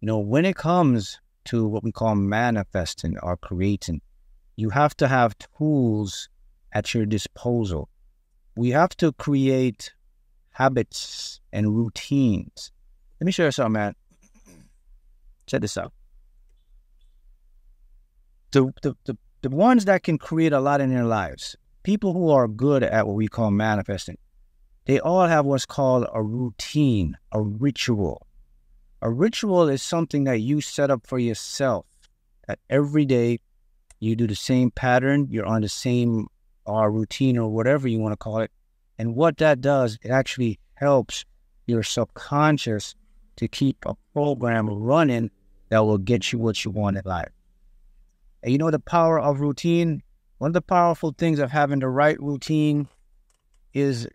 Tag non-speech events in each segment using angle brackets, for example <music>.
You know, when it comes to what we call manifesting or creating, you have to have tools at your disposal. We have to create habits and routines. Let me show you something, man. Check this out. The, the, the, the ones that can create a lot in their lives, people who are good at what we call manifesting, they all have what's called a routine, a ritual. A ritual is something that you set up for yourself that every day you do the same pattern, you're on the same uh, routine or whatever you want to call it. And what that does, it actually helps your subconscious to keep a program running that will get you what you want in life. And you know the power of routine? One of the powerful things of having the right routine is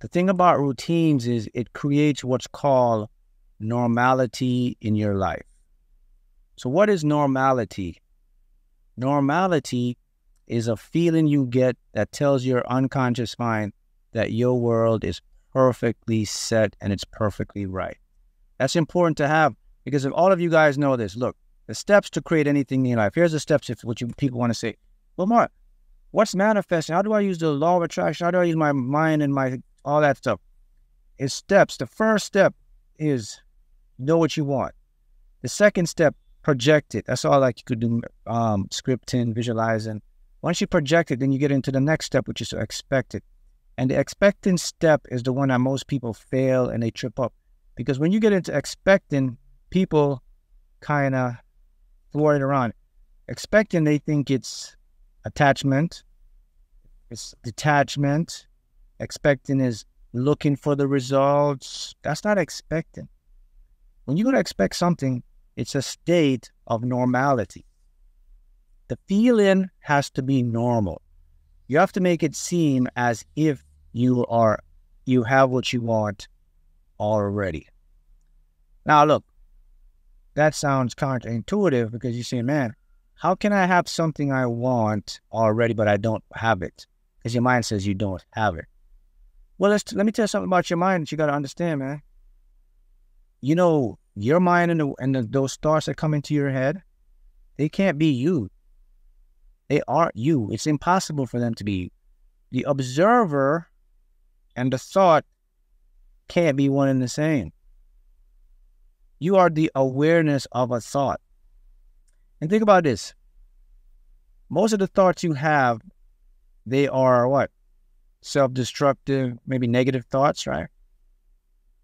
the thing about routines is it creates what's called normality in your life. So, what is normality? Normality is a feeling you get that tells your unconscious mind that your world is perfectly set and it's perfectly right. That's important to have because if all of you guys know this, look, the steps to create anything in your life. Here's the steps if what you people want to say. Well, Mark, what's manifesting? How do I use the law of attraction? How do I use my mind and my all that stuff? It's steps. The first step is know what you want. The second step, project it. That's all like you could do um, scripting, visualizing. Once you project it, then you get into the next step, which is to expect it. And the expecting step is the one that most people fail and they trip up. Because when you get into expecting, people kind of throw it around. Expecting, they think it's attachment, it's detachment. Expecting is looking for the results. That's not expecting. When you go to expect something, it's a state of normality. The feeling has to be normal. You have to make it seem as if you are you have what you want already. Now look, that sounds counterintuitive because you say, man, how can I have something I want already but I don't have it? Because your mind says you don't have it. Well, let's let me tell you something about your mind that you got to understand, man you know, your mind and, the, and the, those thoughts that come into your head, they can't be you. They aren't you. It's impossible for them to be you. The observer and the thought can't be one and the same. You are the awareness of a thought. And think about this. Most of the thoughts you have, they are what? Self destructive, maybe negative thoughts, right?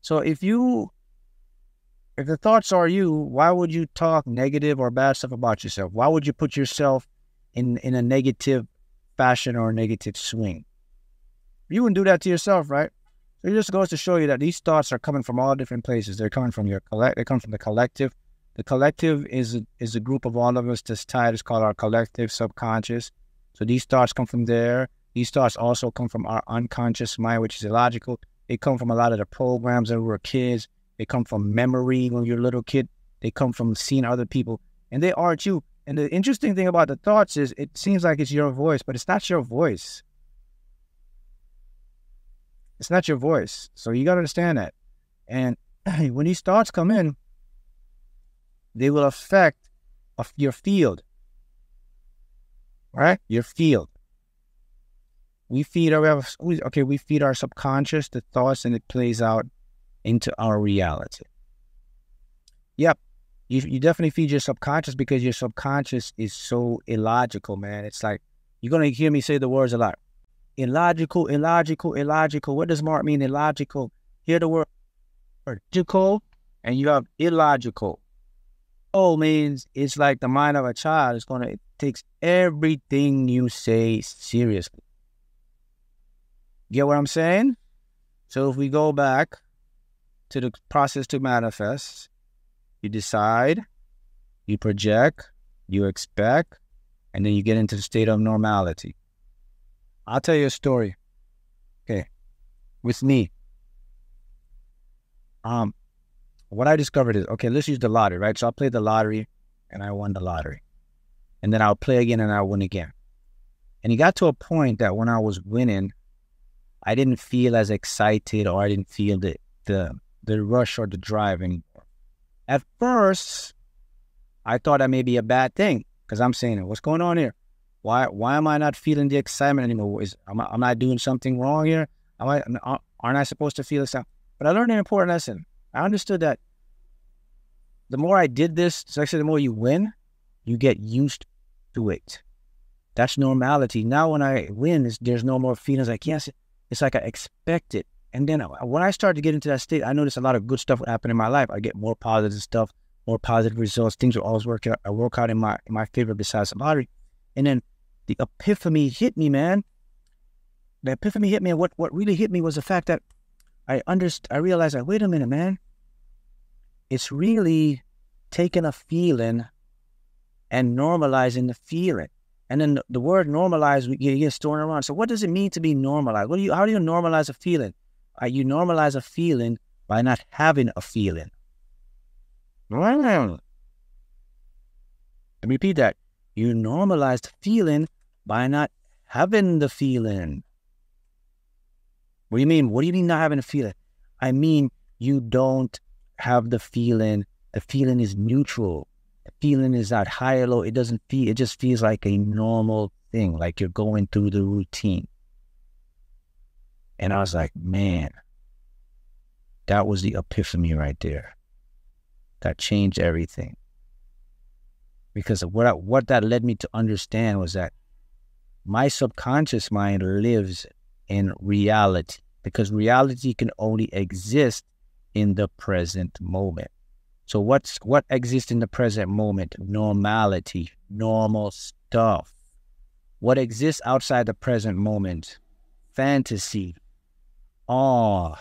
So if you if the thoughts are you, why would you talk negative or bad stuff about yourself? Why would you put yourself in in a negative fashion or a negative swing? You wouldn't do that to yourself, right? So it just goes to show you that these thoughts are coming from all different places. They're coming from your collect. They come from the collective. The collective is is a group of all of us that's tied. It's called our collective subconscious. So these thoughts come from there. These thoughts also come from our unconscious mind, which is illogical. They come from a lot of the programs that we were kids they come from memory when you're a little kid. They come from seeing other people, and they aren't you. And the interesting thing about the thoughts is it seems like it's your voice, but it's not your voice. It's not your voice. So you got to understand that. And <clears throat> when these thoughts come in, they will affect your field. Right? Your field. We feed our okay, we feed our subconscious the thoughts and it plays out into our reality. Yep, you, you definitely feed your subconscious because your subconscious is so illogical, man. It's like you're gonna hear me say the words a lot. Illogical, illogical, illogical. What does Mark mean? Illogical. Hear the word logical, and you have illogical. Oh means it's like the mind of a child. It's gonna it takes everything you say seriously. Get what I'm saying? So if we go back to the process to manifest, you decide, you project, you expect, and then you get into the state of normality. I'll tell you a story. Okay. With me. Um, what I discovered is okay, let's use the lottery, right? So I played the lottery and I won the lottery. And then I'll play again and I win again. And it got to a point that when I was winning, I didn't feel as excited or I didn't feel the the the rush or the drive anymore. At first, I thought that may be a bad thing because I'm saying, what's going on here? Why why am I not feeling the excitement anymore? Is am I, am I doing something wrong here? Am I aren't I supposed to feel this? But I learned an important lesson. I understood that the more I did this, especially the more you win, you get used to it. That's normality. Now when I win, there's no more feelings like yes, it's like I expect it. And then uh, when I started to get into that state, I noticed a lot of good stuff would happen in my life. I get more positive stuff, more positive results. Things will always work out. I work out in my in my favor besides the lottery. And then the epiphany hit me, man. The epiphany hit me. And what, what really hit me was the fact that I underst- I realized that, wait a minute, man. It's really taking a feeling and normalizing the feeling. And then the, the word normalize gets thrown around. So what does it mean to be normalized? What do you how do you normalize a feeling? Uh, you normalize a feeling by not having a feeling. Let me repeat that. You normalize the feeling by not having the feeling. What do you mean? What do you mean not having a feeling? I mean, you don't have the feeling. The feeling is neutral. The feeling is not high or low. It doesn't feel, it just feels like a normal thing, like you're going through the routine. And I was like, man, that was the epiphany right there. That changed everything. Because what I, what that led me to understand was that my subconscious mind lives in reality because reality can only exist in the present moment. So what's what exists in the present moment? Normality, normal stuff. What exists outside the present moment? Fantasy, awe,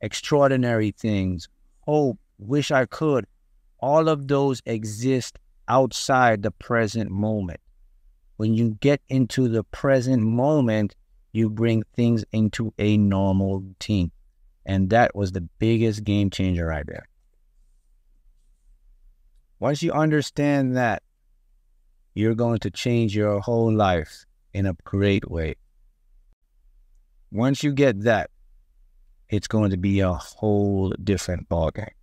extraordinary things, hope, wish I could. All of those exist outside the present moment. When you get into the present moment, you bring things into a normal routine. And that was the biggest game changer right there. Once you understand that, you're going to change your whole life in a great way. Once you get that, it's going to be a whole different ballgame.